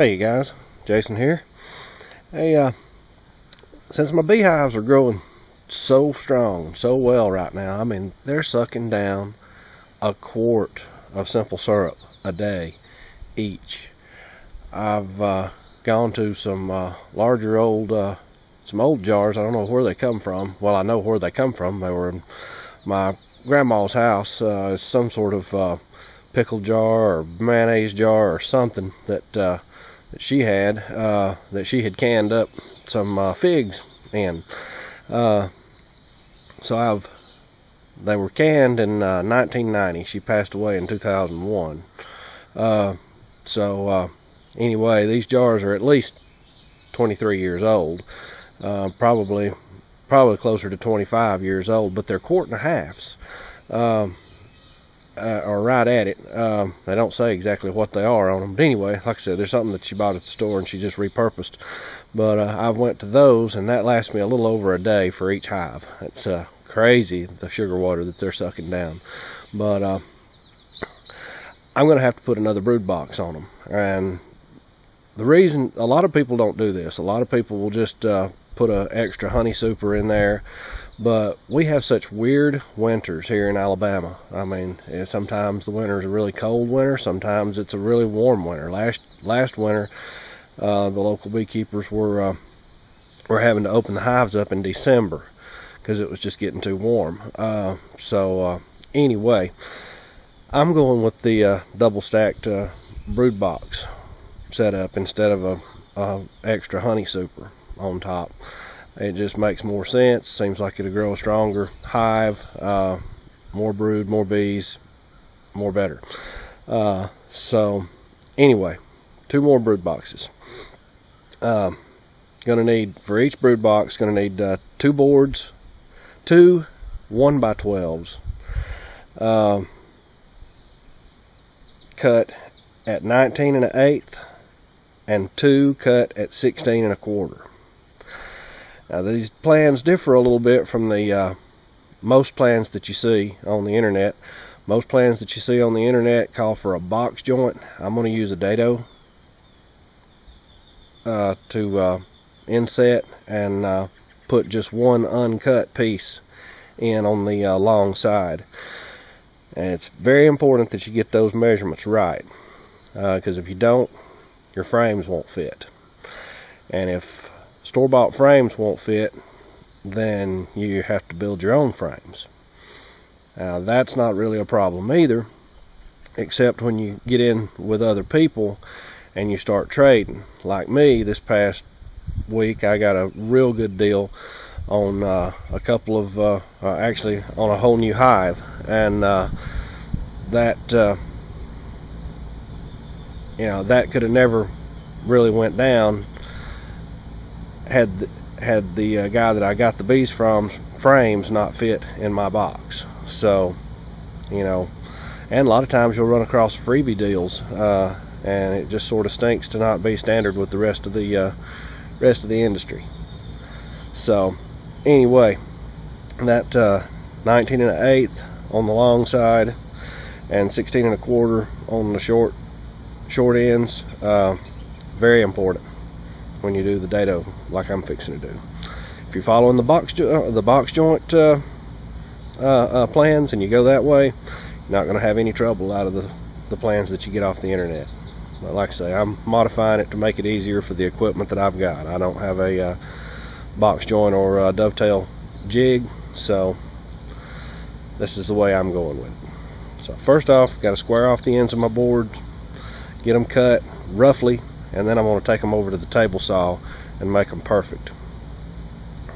Hey you guys, Jason here. Hey, uh, since my beehives are growing so strong, so well right now, I mean, they're sucking down a quart of simple syrup a day each. I've uh, gone to some uh, larger old, uh, some old jars. I don't know where they come from. Well, I know where they come from. They were in my grandma's house. Uh, some sort of uh, pickle jar or mayonnaise jar or something that uh, that she had uh, that she had canned up some uh, figs in. Uh, so I've they were canned in 1990. Uh, she passed away in 2001. Uh, so anyway, these jars are at least 23 years old. probably probably closer to 25 years old, but they're quart and a halves. Um, uh, or right at it. Um, they don't say exactly what they are on them. But anyway, like I said, there's something that she bought at the store and she just repurposed. But uh, I went to those and that lasts me a little over a day for each hive. It's uh, crazy the sugar water that they're sucking down. But uh, I'm going to have to put another brood box on them. And the reason a lot of people don't do this, a lot of people will just uh, put an extra honey super in there but we have such weird winters here in Alabama. I mean, sometimes the winter is a really cold winter, sometimes it's a really warm winter. Last last winter, uh, the local beekeepers were uh, were having to open the hives up in December because it was just getting too warm. Uh, so uh, anyway, I'm going with the uh, double stacked uh, brood box setup instead of a, a extra honey super on top it just makes more sense. Seems like it'll grow a stronger hive uh, more brood more bees more better. Uh, so anyway two more brood boxes. Uh, gonna need for each brood box gonna need uh, two boards two one by 12s um, cut at 19 and an eighth and two cut at 16 and a quarter now these plans differ a little bit from the uh, most plans that you see on the internet. Most plans that you see on the internet call for a box joint. I'm going to use a dado uh, to uh, inset and uh, put just one uncut piece in on the uh, long side. And it's very important that you get those measurements right because uh, if you don't, your frames won't fit. And if store-bought frames won't fit, then you have to build your own frames. Now that's not really a problem either, except when you get in with other people and you start trading. Like me, this past week I got a real good deal on uh, a couple of, uh, uh, actually on a whole new hive, and uh, that, uh, you know, that could have never really went down had had the uh, guy that I got the bees from frames not fit in my box. So, you know, and a lot of times you'll run across freebie deals, uh, and it just sort of stinks to not be standard with the rest of the uh, rest of the industry. So, anyway, that uh, 19 and an eighth on the long side, and 16 and a quarter on the short short ends, uh, very important when you do the dado like I'm fixing to do. If you're following the box uh, the box joint uh, uh, uh, plans and you go that way, you're not going to have any trouble out of the, the plans that you get off the internet. But like I say, I'm modifying it to make it easier for the equipment that I've got. I don't have a uh, box joint or dovetail jig, so this is the way I'm going with it. So first off, got to square off the ends of my board, get them cut roughly and then I'm going to take them over to the table saw and make them perfect.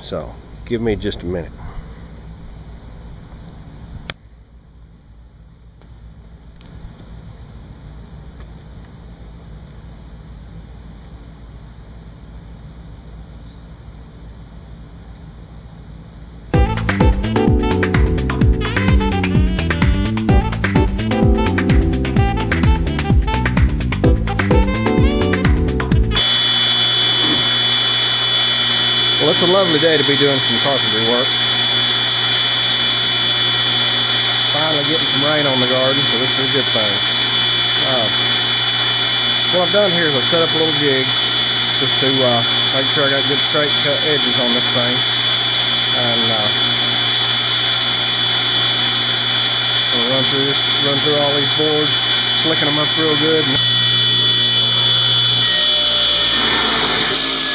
So give me just a minute lovely day to be doing some carpentry work. Finally getting some rain on the garden, so this is a good thing. Uh, what I've done here is I've set up a little jig just to uh, make sure I got good straight cut edges on this thing. And uh, I'll run through run through all these boards, flicking them up real good.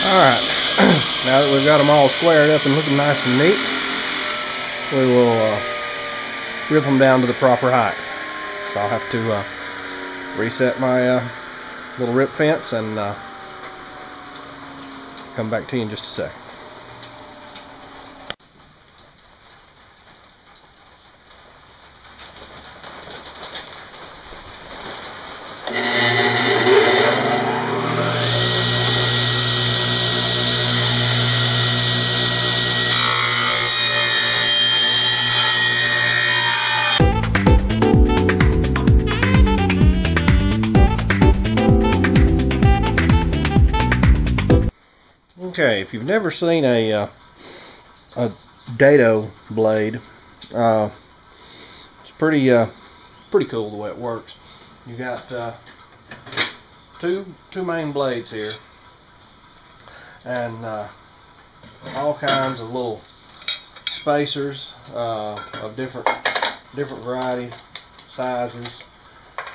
Alright, now that we've got them all squared up and looking nice and neat, we will uh, rip them down to the proper height. So I'll have to uh, reset my uh, little rip fence and uh, come back to you in just a second. Okay, if you've never seen a uh, a dado blade, uh, it's pretty uh, pretty cool the way it works. You got uh, two two main blades here, and uh, all kinds of little spacers uh, of different different varieties, sizes,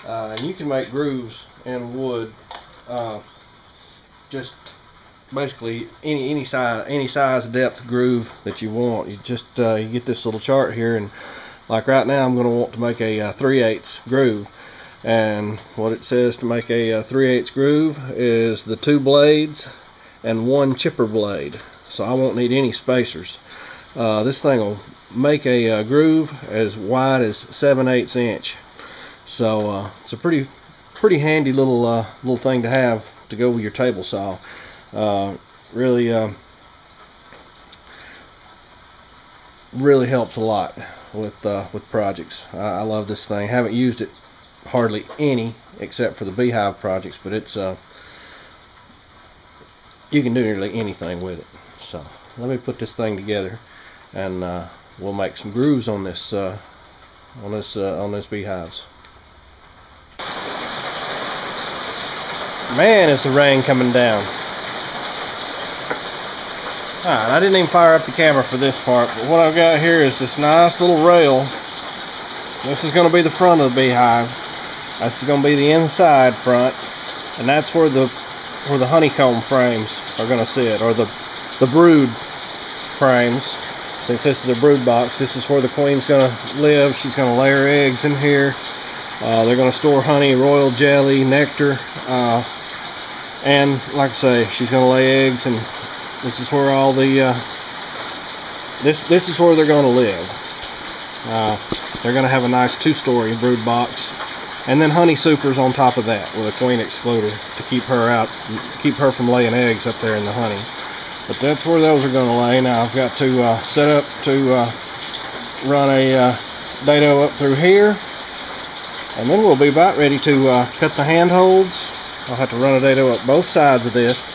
and you can make grooves in wood just basically any any size any size depth groove that you want. You just uh, you get this little chart here and like right now I'm going to want to make a uh, 3 8 groove. And what it says to make a uh, 3 8 groove is the two blades and one chipper blade. So I won't need any spacers. Uh, this thing will make a uh, groove as wide as 7 8 inch. So it's a pretty pretty handy little little thing to have to go with your table saw uh, really uh, really helps a lot with uh, with projects. I, love this thing. Haven't used it hardly any except for the beehive projects but it's uh, you can do nearly anything with it. So let me put this thing together and uh, we'll make some grooves on this uh, on this on this beehives. Man is the rain coming down Alright, I didn't even fire up the camera for this part, but what I've got here is this nice little rail. This is going to be the front of the beehive. That's going to be the inside front, and that's where the where the honeycomb frames are going to sit, or the the brood frames. Since this is a brood box, this is where the queen's going to live. She's going to lay her eggs in here. Uh, they're going to store honey, royal jelly, nectar, uh, and like I say, she's going to lay eggs and this is where all the uh, this this is where they're going to live. Uh, they're going to have a nice two-story brood box, and then honey supers on top of that with a queen excluder to keep her out, keep her from laying eggs up there in the honey. But that's where those are going to lay. Now I've got to uh, set up to uh, run a uh, dado up through here, and then we'll be about ready to uh, cut the handholds. I'll have to run a dado up both sides of this.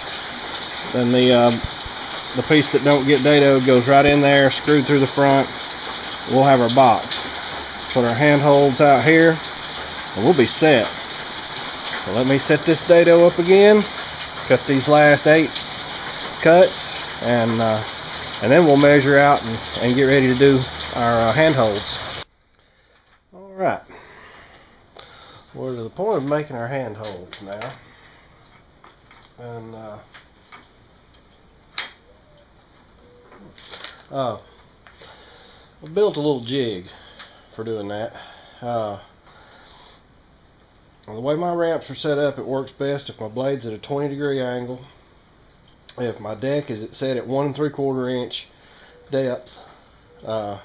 Then the the piece that don't get dado goes right in there, screwed through the front. We'll have our box. Put our handholds out here, and we'll be set. So let me set this dado up again, cut these last eight cuts, and uh, and then we'll measure out and, and get ready to do our uh, handholds. All right, we're to the point of making our handholds now, and. Uh, Uh, I built a little jig for doing that. Uh, the way my ramps are set up, it works best if my blade's at a 20 degree angle. If my deck is set at one and three quarter inch depth, uh,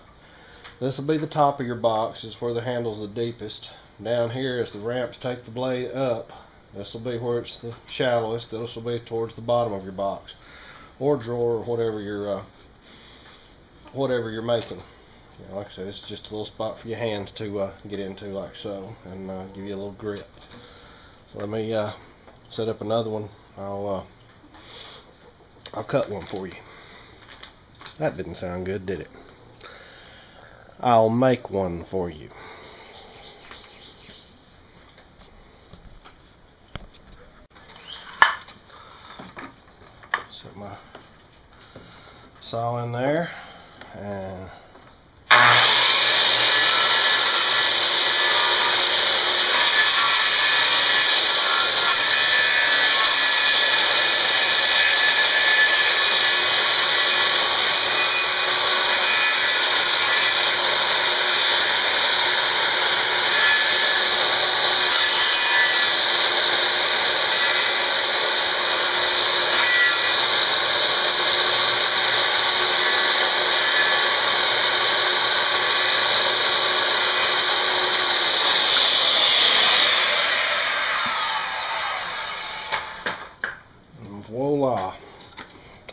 this will be the top of your box. Is where the handle's the deepest. Down here, as the ramps take the blade up, this will be where it's the shallowest. This will be towards the bottom of your box, or drawer, or whatever your uh, whatever you're making. You know, like I said, it's just a little spot for your hands to uh, get into like so and uh, give you a little grip. So let me uh, set up another one. I'll uh, I'll cut one for you. That didn't sound good, did it? I'll make one for you. Set my saw in there and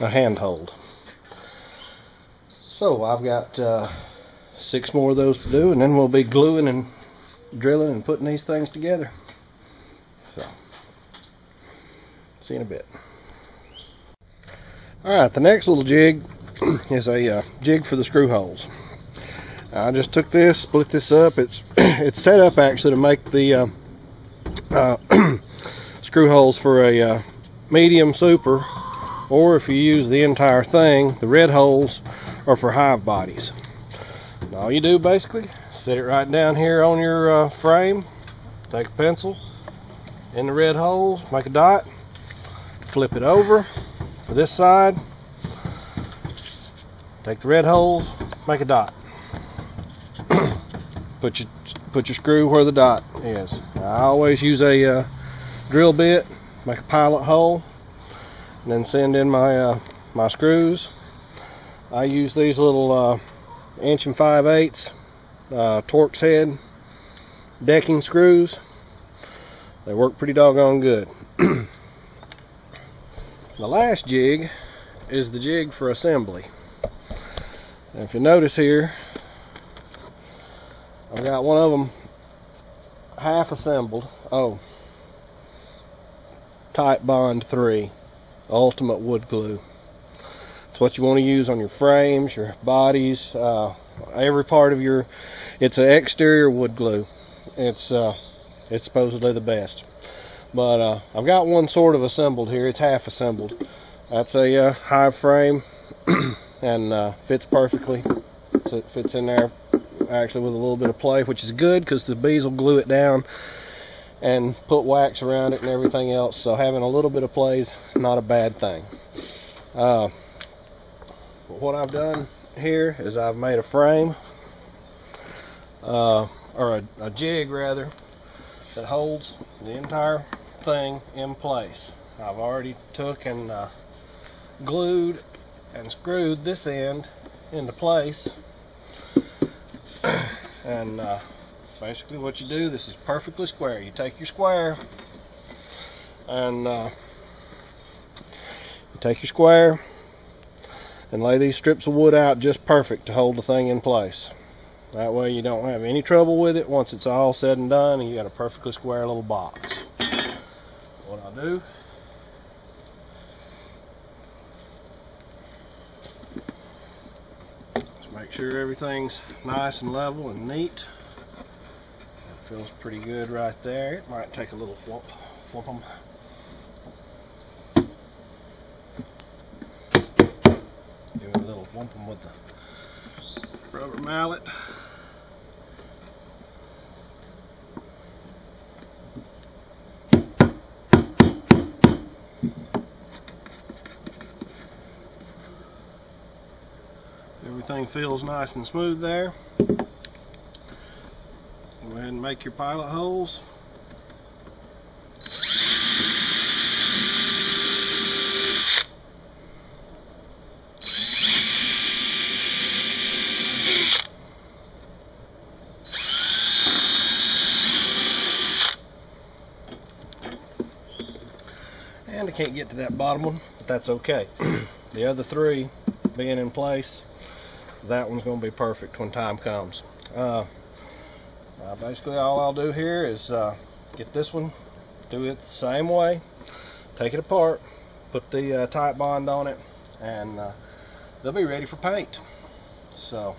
handhold. So I've got uh, six more of those to do, and then we'll be gluing and drilling and putting these things together. So, see you in a bit. All right, the next little jig is a uh, jig for the screw holes. I just took this, split this up. It's it's set up actually to make the uh, uh, screw holes for a uh, medium super, or if you use the entire thing, the red holes are for hive bodies. And all you do basically, set it right down here on your uh, frame, take a pencil in the red holes, make a dot, flip it over for this side, take the red holes, make a dot. put your put your screw where the dot is. I always use a uh, drill bit make a pilot hole and then send in my uh, my screws. I use these little uh, inch and 5 eighths uh, Torx head decking screws. They work pretty doggone good. The last jig is the jig for assembly. And if you notice here I've got one of them half assembled. Oh Titebond 3 Ultimate Wood Glue. It's what you want to use on your frames, your bodies, uh, every part of your. It's an exterior wood glue. It's uh, it's supposedly the best. But uh, I've got one sort of assembled here. It's half assembled. That's a uh, hive frame and uh, fits perfectly. So it fits in there actually with a little bit of play, which is good because the bees will glue it down and put wax around it and everything else. So having a little bit of play is not a bad thing. Uh, what I've done here is I've made a frame, uh, or a, a, jig rather, that holds the entire thing in place. I've already took and uh, glued and screwed this end into place and uh, basically what you do this is perfectly square. You take your square and uh, you take your square and lay these strips of wood out just perfect to hold the thing in place. That way you don't have any trouble with it. Once it's all said and done and you got a perfectly square little box. What I'll do is make sure everything's nice and level and neat Feels pretty good right there. It might take a little flop, flop them. It a little flump them with the rubber mallet. Everything feels nice and smooth there. Make your pilot holes. And I can't get to that bottom one, but that's okay. the other three being in place, that one's going to be perfect when time comes. Uh, uh, basically all I'll do here is uh, get this one, do it the same way, take it apart, put the uh, bond on it, and uh, they'll be ready for paint. So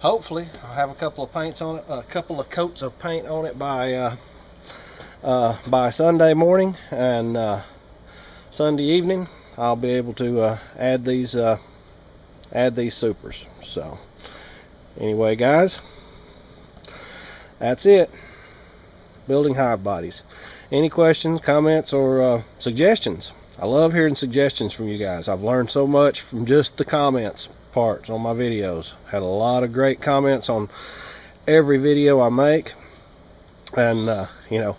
hopefully I'll have a couple of paints on it, a couple of coats of paint on it by uh, uh, by Sunday morning and Sunday evening. I'll be able to add these add these supers. So anyway, guys, that's it. Building hive bodies. Any questions, comments, or uh, suggestions? I love hearing suggestions from you guys. I've learned so much from just the comments parts on my videos. Had a lot of great comments on every video I make, and uh, you know,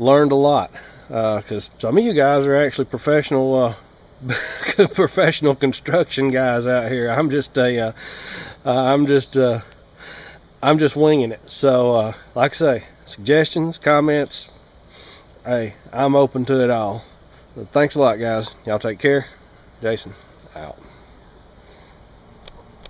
learned a lot because uh, some of you guys are actually professional uh, professional construction guys out here. I'm just a, uh, uh I'm just, uh, I'm just winging it. So, uh, like I say, suggestions, comments, hey, I'm open to it all. But thanks a lot, guys. Y'all take care. Jason, out.